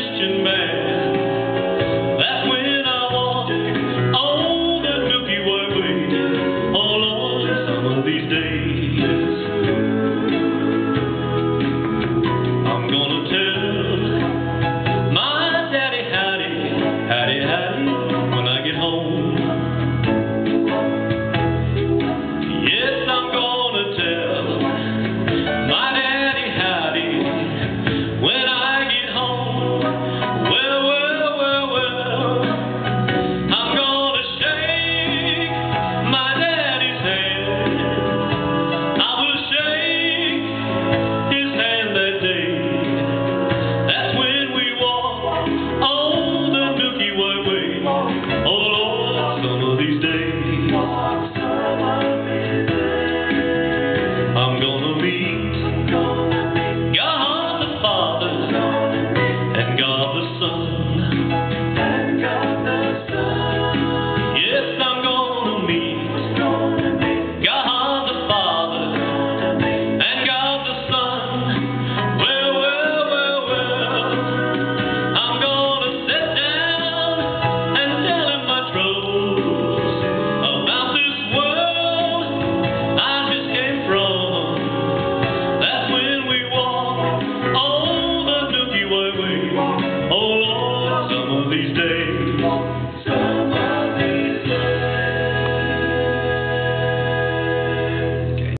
Christian man.